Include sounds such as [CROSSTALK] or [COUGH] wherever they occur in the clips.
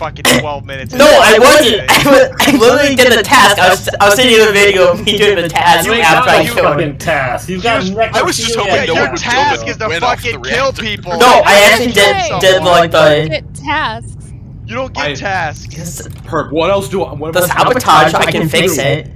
fucking [COUGHS] 12 minutes. No, I [LAUGHS] wasn't. I, was, I literally did the task. I was, I was sending you a video of me doing the task You ain't after got I killed him. fucking task. You've got You- I was just hoping Yeah, no your one would task is to fucking kill people. No, I actually did did like uh, the tasks. You don't get I- tasks. Perk, what else do I? What the else sabotage. I can fix do? it.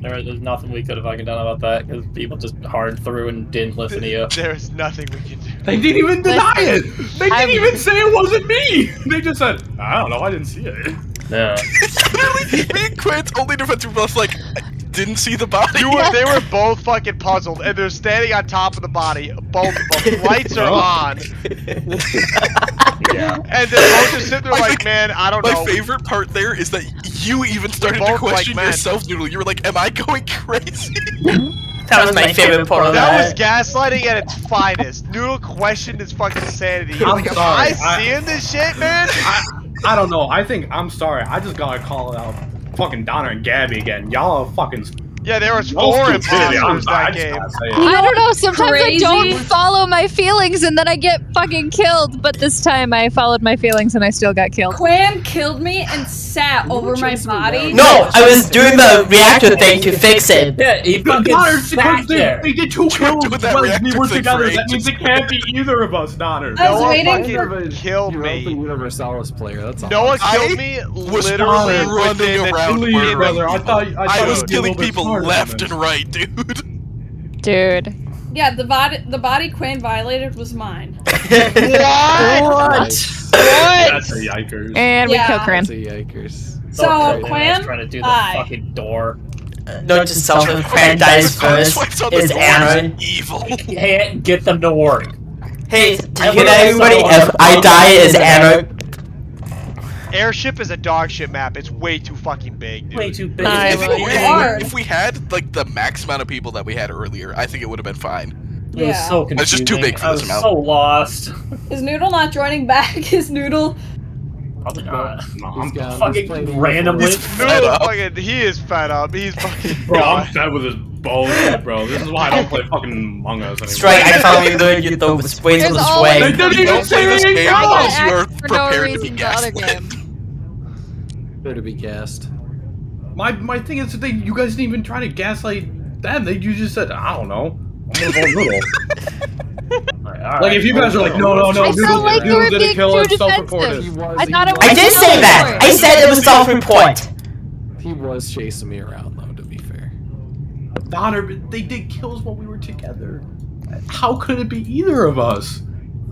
I don't know. There, there's nothing we could have fucking done about that because people just hard through and didn't listen to you. [LAUGHS] There's nothing we can do. They didn't even deny it. They didn't I'm- even say it wasn't me. [LAUGHS] They just said, I don't know, I didn't see it. Yeah. [LAUGHS] Literally, me and Quint's only defense were both like, didn't see the body. You were, [LAUGHS] they were both fucking puzzled, and they're standing on top of the body. Both of them. [LAUGHS] Lights are oh. on, Yeah. and they're both just sitting there I like, man, I don't My know. My favorite part there is that you even started to both like question yourself, Noodle. You were like, "Am I going crazy?" That was my favorite part of That was gaslighting at its finest. Noodle questioned his fucking sanity. I'm like, Am I I- seeing this shit, man? I, I don't know. I think I'm sorry. I just gotta call it out fucking Donna and Gabby again. Y'all are fucking. Yeah, there was y'all four stupidity. I'm imposters that game. gotta say it. I don't know. Sometimes crazy? I don't follow my feelings, and then I get fucking killed. But this time, I followed my feelings, and I still got killed. Quinn killed me and sat over my body. No, I was doing the reactor thing to fix it. Yeah, he fucking Donner, sat because they, there. they did two [LAUGHS] You were kills doing that when we reactor were together. That means it can't be either of us, Donner. I was Noah waiting fucking for- killed You're the me. Universalis player. That's all. Noah I killed me was literally running within around Please, where- brother. I thought I, I was you'd be a killing people smarter left and right, dude. [LAUGHS] Dude. Yeah, the body the body Quinn violated was mine. [LAUGHS] What? Nice. That's a yikers. And we Yeah. kill Cran. That's a yikers. So Okay, Quinn, I was trying to do the I. fucking door. No, to self when Cran dies first Swipes on the is door. Aaron. Evil. Hey, get them to work. Hey, to I hear everybody, if I die is Aaron. Airship is a dog shit map. It's way too fucking big, dude. Way too big. I If, like we, if we had like the max amount of people that we had earlier, I think it would have been fine. It was Yeah. so confusing. It's just too big for I this was amount. so lost. Is Noodle not joining back? [LAUGHS] Is Noodle Probably not. No, He's I'm, got- he's Fucking randomly. He's Noodle fed up. fucking, he is fed up. He's [LAUGHS] fucking. bro, I'm fed with this bullshit, bro. This is why I don't play fucking Among Us anymore. Strike, I finally learned you the ways of There's the always- They didn't You even don't play say this game I else. get unless you are asked for no prepared to be reason gaslit. Game. Better to be gassed. My my thing is that they you guys didn't even try to gaslight them. They you just said I don't know. I'm gonna go little. [LAUGHS] Alright, alright. like if you guys are like no no no, I Noodle felt like you Noodle were didn't being kill too self-reported. defensive. I thought it was- I did say that. I said it was self-report. He was chasing me around though. To be fair. Donner, but they did kills while we were together. How could it be either of us?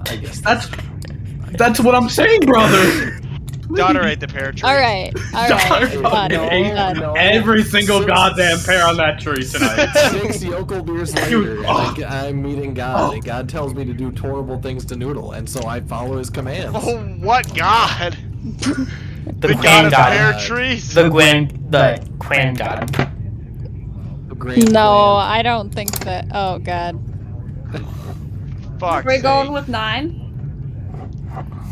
I guess That's that's what I'm saying, brother. [LAUGHS] Donner the pear tree. All right. All Donner right. fucking Done. ate Done. every single Six- goddamn pear on that tree tonight. [LAUGHS] Six yokel beers You- later, oh. like, I'm meeting God, oh. and God tells me to do horrible things to Noodle, and so I follow his commands. Oh, what god? [LAUGHS] The The god Queen of God. pear trees? The Gwen, the Queen God. No, plan. I don't think that. Oh god. Fuck. we're going with nine.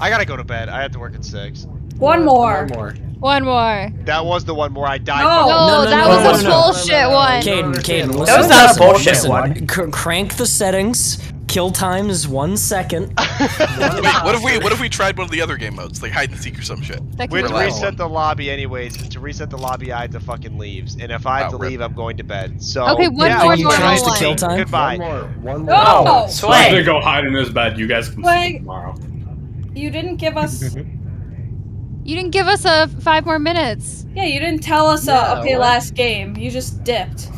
I gotta go to bed. I have to work at six. One more. One more. One more. That was the one where I died. No. No, No, no, that no, was no, a no. bullshit one. Caden, Caden, listen. That was not a bullshit listen. one. Cr- crank the settings. Kill time is one second. Wait, [LAUGHS] what if we what if we tried one of the other game modes, like hide and seek or some shit? We could had to be Relax. reset the lobby anyways, and to reset the lobby, I had to fucking leave. And if I have Oh, to rip. leave, I'm going to bed. So Okay, one yeah, more we you can change kill time? Goodbye. One more. One more. Oh! Oh, I'm sway. gonna go hide in this bed. You guys can Wait. sleep tomorrow. You didn't give us. [LAUGHS] You didn't give us a five more minutes. Yeah, you didn't tell us. Uh, Yeah, okay, what? last game. You just dipped.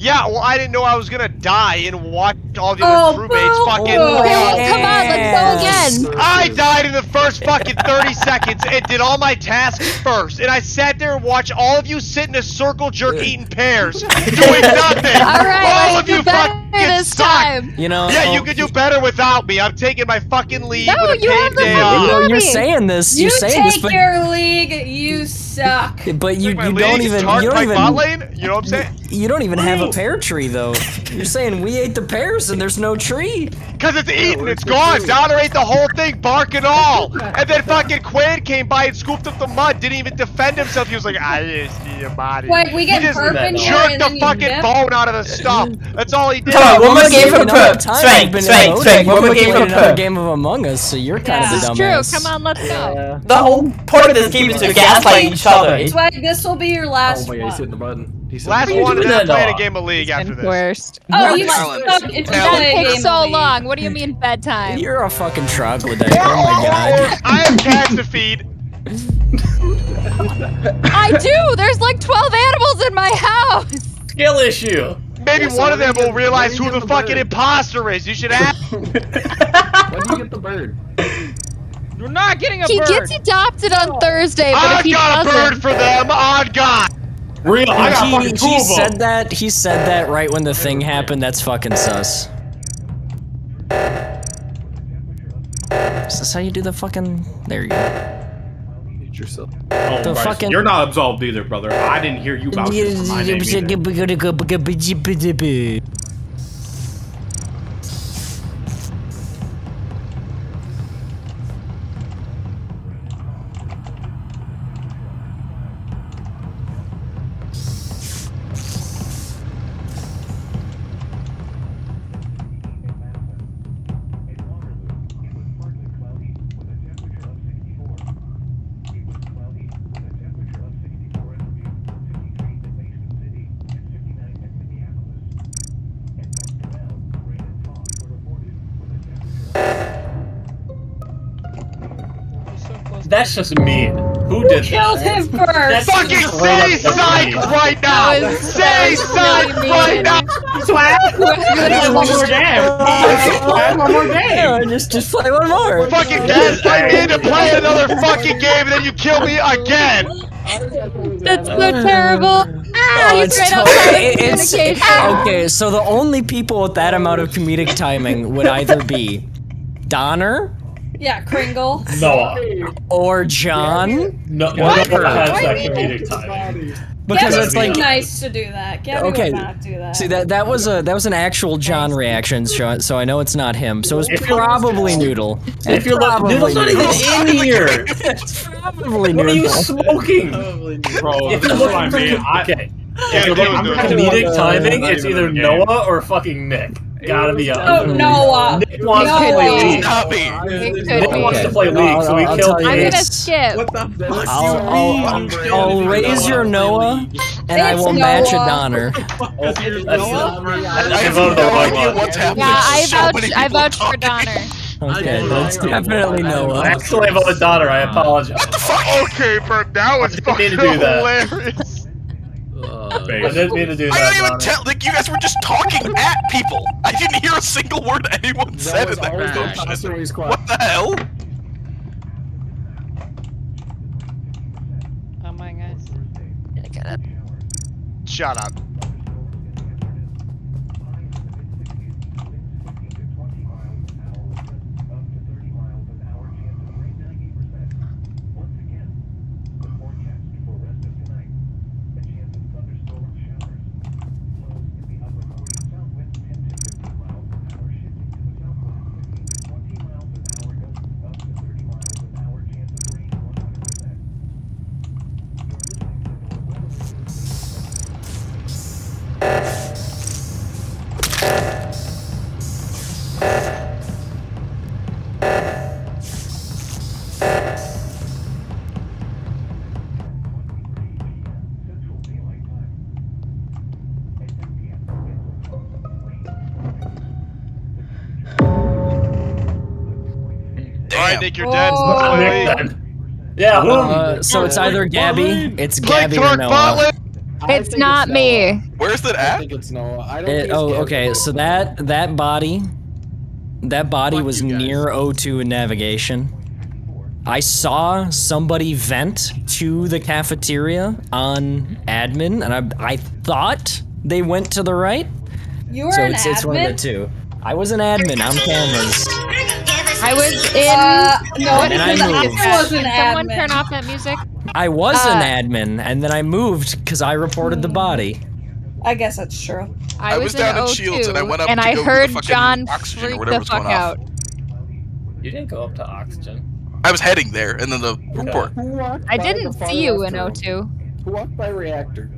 Yeah, well, I didn't know I was gonna die and watch all the Oh, other crewmates fucking. Oh. Okay, well, come on, let's go again. I died in the first fucking 30 [LAUGHS] seconds and did all my tasks first. And I sat there and watched all of you sit in a circle jerk eating pears, doing nothing. All right, all of you fucking this suck. time. You know. Yeah, you could do better without me. I'm taking my fucking leave No, with a you have the day fucking. You know, you're saying this. You You're saying take this, but your league. You suck. but you you don't even you don't even lane? You know what I'm saying? You don't even have a pear tree though. You're saying we ate the pears and there's no tree. Cause it's eaten, where's it's the gone. tree? Donner ate the whole thing, bark and all. And then fucking Quinn came by and scooped up the mud. Didn't even defend himself. He was like, I didn't see your body. Like, we get he just burp in here jerked and the then fucking dip? bone out of the stuff. That's all he did. Come on, one more game for Even another perp. time Swank, you've swank, swank. One more game for perp. game of Among Us, so you're kind Yeah. of This a is true. Come on, let's go. The whole point of this game is to gaslight each other. Swag, this will be your last one. Oh my god, he's hitting the button. He's hitting Last one, and doing then playing a game of League after And this. worst. Oh, you Alan, suck if you Alan. That game takes so long. What do you mean bedtime? You're a fucking troglodyte. Oh my god. I have cats to feed. I do. There's like 12 animals in my house. Skill issue. Maybe Yeah, so one of them will realize who the the fucking bird? imposter is. You should ask. [LAUGHS] When do you get the bird? You're not getting a He bird. gets adopted on Thursday, but if I've he got a doesn't, bird for them. On God. Real. I got he fucking two he of them. said that. He said that right when the thing happened. That's fucking sus. Is this how you do the fucking? There you go. Yourself. Oh, The Bryce, fucking- You're not absolved either, brother. I didn't hear you vouching for my name either. [LAUGHS] That's just mean. Who did Killed that? him first. Fucking say psych right now. Say psych really right mean. now. [LAUGHS] One more game. One more game. just just play one more. Fucking gaslight me into play another fucking game, and then you kill me again. that's so terrible. Ah, Oh, he's it's right to- outside of it- it's- Okay, so the only people with that amount of comedic timing would either be Donner Yeah, Kringle. Noah. or John, No, Noah has that comedic timing. because Gabby it's like nice to do that. Gabby Okay. would not do that. See that that was a that was an actual John reaction, so, so I know it's not him. So it's If you're- probably Noodle. If you're look, Probably Noodle's not even in [LAUGHS] here. It's probably What are you Noodle. smoking? Bro, If you're is what I looking mean. I, okay, Yeah, if you're looking for comedic uh, timing, it's either in the game. Noah or fucking Nick. Gotta be oh, honest. Noah. Nick wants No to play. League. Not me. Nick be. wants to play League, so we killed tell you I'm gonna skip. What the fuck? I'll, I'll, I'll raise your Noah, and I It's will match a Donner. [LAUGHS] That's, I that's, have I voted no idea what's happening. Yeah, I There's so vouch. I people vouch for. Donner. Okay, that's definitely Noah. Actually, I voted daughter. I apologize. What the fuck? Okay, but that was I didn't mean fucking to do I didn't mean to do that. I that. don't even tell. Like you guys were just talking at people. I didn't hear a single word anyone That said in that always conversation. What the hell? Oh my gosh. Shut up. Right, Nick, you're dead. Oh. Let's Nick, Yeah. Uh, so it's either Gabby, it's Gabby or Noah. Bartlett. I It's not me. Noah. Where's that I at? think it's Noah. I don't It, think it's oh, Gabby. okay. So that that body, that body Fuck was near O2 in navigation. I saw somebody vent to the cafeteria on admin, and I I thought they went to the right. You were So an it's it's one of the admin. two. I was an admin on cameras. I was in. Uh, no, And I because moved. I was an Can someone admin. turn off that music? I was Uh, an admin, and then I moved because I reported the body. I guess that's true. I, I was down in O2, Shields and I went up and to I go do the heard fucking John oxygen or freak the fuck going off. out. You didn't go up to oxygen. I was heading there, and then the report. I didn't see you in? O2. Who walked by reactor?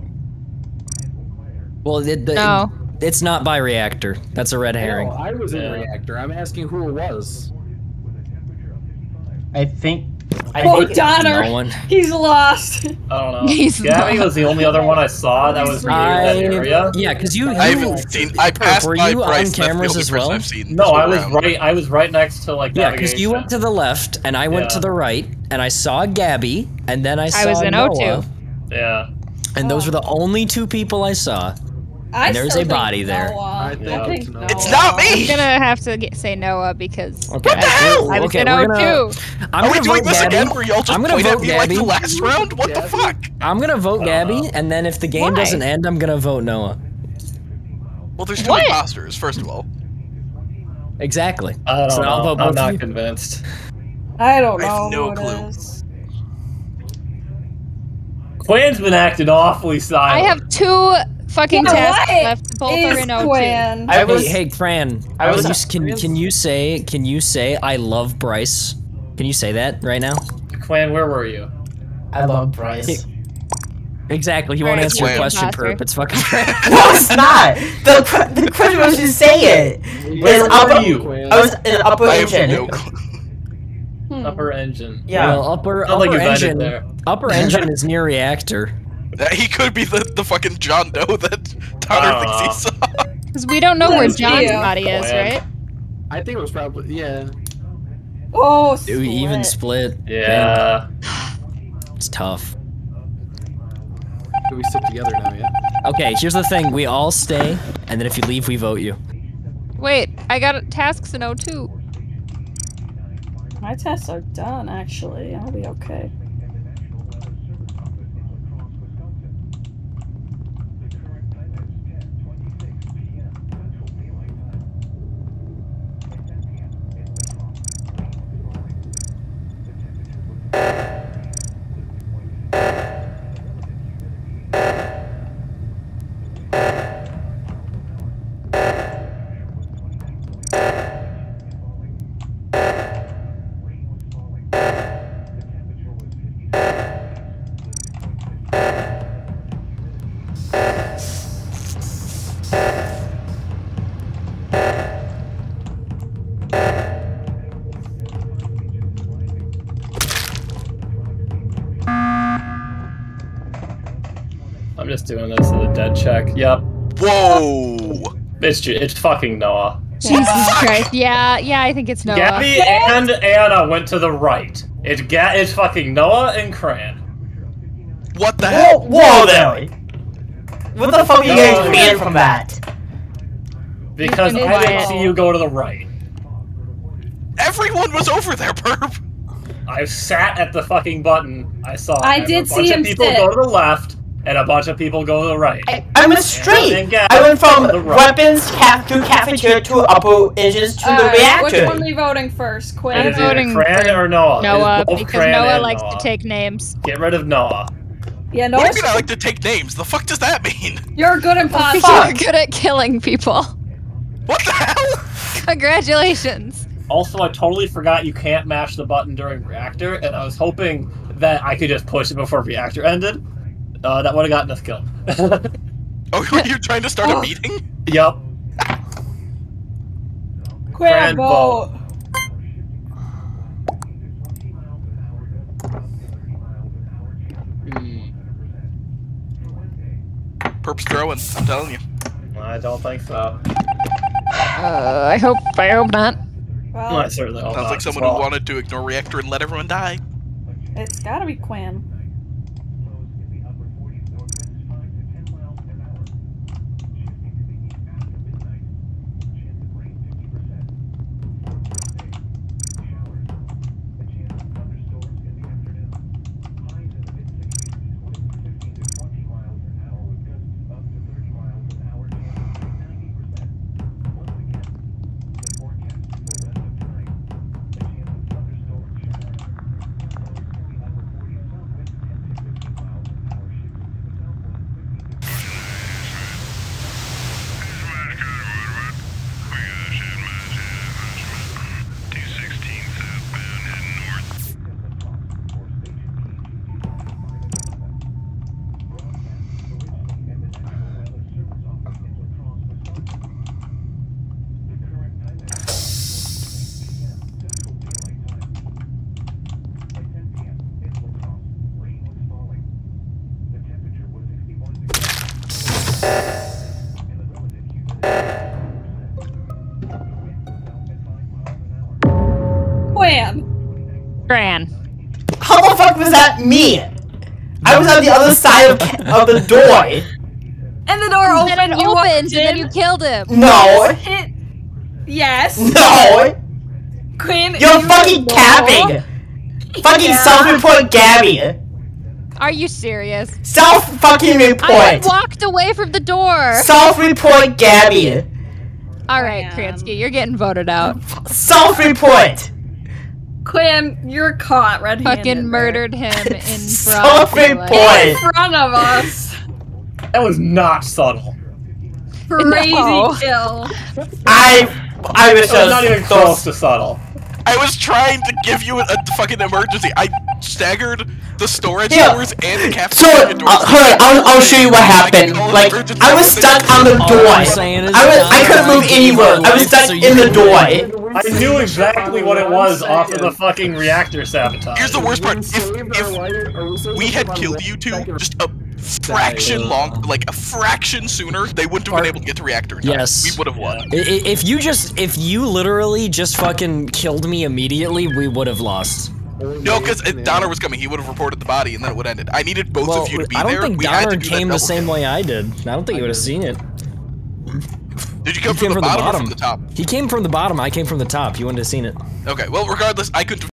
Well, it, the, No. it's not by reactor. That's a red herring. No, I was in Yeah. reactor. I'm asking who it was. I think. I Oh, think Donner! No one. He's lost. I don't know. [LAUGHS] He's Gabby not. was the only other one I saw that was near that area. yeah, because you, I haven't seen. I passed were by you Bryce. on cameras as well? I've seen No, I was round. right. I was right next to like Yeah, because you went to the left and I went to the right, and I saw Gabby, and then I saw I was in Noah, O2. Yeah. and those were the only two people I saw. I there's a think body there. I think Yeah. I think it's Noah. It's not me. I'm gonna have to get, say Noah because Okay. What the hell? I was okay, in we're O2. gonna, I'm Are we gonna doing vote this Gabby. again where y'all just I'm gonna vote me like the last round? What the fuck? I'm gonna vote Gabby, know. and then if the game Why? doesn't end, I'm gonna vote Noah. Well, there's two What? imposters, first of all. Exactly. I don't So I'll know. vote I'm not you. convinced. I don't know. I have no clue. is. Quinn's been acting awfully silent. I have two fucking Yeah, tasks what left. Both are in O2. Quinn? I was. hey, hey, Fran. I was- can, you, can, can you say can you say I love Bryce? Can you say that right now? Quinn, where were you? I love Bryce. Exactly. He won't Right, answer your question, Imposter. perp. It's fucking [LAUGHS] Fran. no, it's not. The the question was just say it. Where It's upper- were you? I was in upper I engine. no. Hmm. Upper engine. Yeah. Well, upper Sound like upper engine. there. Upper engine is near reactor. That- He could be the, the fucking John Doe that Donner I thinks he saw. Because we don't know where John's see. body is, right? I think it was probably yeah. Oh, Dude, we even split. split. Yeah. Damn, It's tough. Do we stick together now? Yeah. Okay, here's the thing. We all stay, and then if you leave, we vote you. Wait, I got tasks in O2. My tests are done, actually. I'll be okay. I'm just doing this as a dead check. Yep. Whoa! It's it's fucking Noah. Jesus Christ. Yeah, yeah, I think it's Noah. Gabby and Anna went to the right. It's Ga- it's fucking Noah and Cran. What the hell? whoa there. What the fuck are you No. guys banned from that? Because It's I didn't see you go to the right. Everyone was over there, perp. I sat at the fucking button. I saw. I did bunch see of him people sit. go to the left and a bunch of people go to the right. I, I went straight. And I went from the right. weapons cap to cafeteria to upper engines to the Alright, Which one are we voting first? It Quinn? I'm voting Cran for or Noah. Noah, because Cran Noah likes Noah. to take names. Get rid of Noah. Yeah, What no, do you mean I like to take names? The fuck does that mean? [LAUGHS] you're a good imposter. You're good at killing people. What the hell? Congratulations. Also, I totally forgot you can't mash the button during reactor, and I was hoping that I could just push it before reactor ended. Uh, that would have gotten us killed. [LAUGHS] Oh, you're trying to start a meeting? Yep. Quinn, Fran, vote. Perp's throwing. I'm telling you. I don't think so. Uh, I hope I hope not. Well, I certainly hope Sounds not like someone well. who wanted to ignore reactor and let everyone die. it's gotta be Quinn. Gran. How the fuck was that me? I was on the other side of, of the door. And the door Then opened. it you opened, and then you killed him. No. Hit. Yes. No. Quinn. You're you- fucking capping. Fucking Yeah. self-report Gabby. Are you serious? Self-fucking report. I walked away from the door. Self-report Gabby. All right, am. Kranski, you're getting voted out. Self-report. Quinn, you're caught red-handed. Fucking murdered him in broad Self-report. daylight. in front of us. That was not subtle. Crazy No. kill. I I was not even close to subtle. I was trying to give you a, a fucking emergency. I staggered the storage Yeah. doors and the So, cafeteria doors. uh, hold on, I'll, I'll show you what happened. Like, I was stuck on the door. I'm saying is I was, I couldn't move anywhere. I was stuck in the can door. I knew exactly what it was off of the fucking reactor sabotage. Here's the worst part. If, if we had killed you two just a fraction long, like a fraction sooner, they wouldn't have been able to get the reactor in time. Yes. We would have won. I- i- If you just, if you literally just fucking killed me immediately, we would have lost. No, because Donner was coming. He would have reported the body, and then it would have ended. I needed both Well, of you to be I don't there. think we had to Donner do that came the same way I did. I don't think you would have seen it. Did you come He from the from the bottom or bottom. from the top? He came from the bottom. I came from the top. You wouldn't have seen it. Okay. Well, regardless, I couldn't.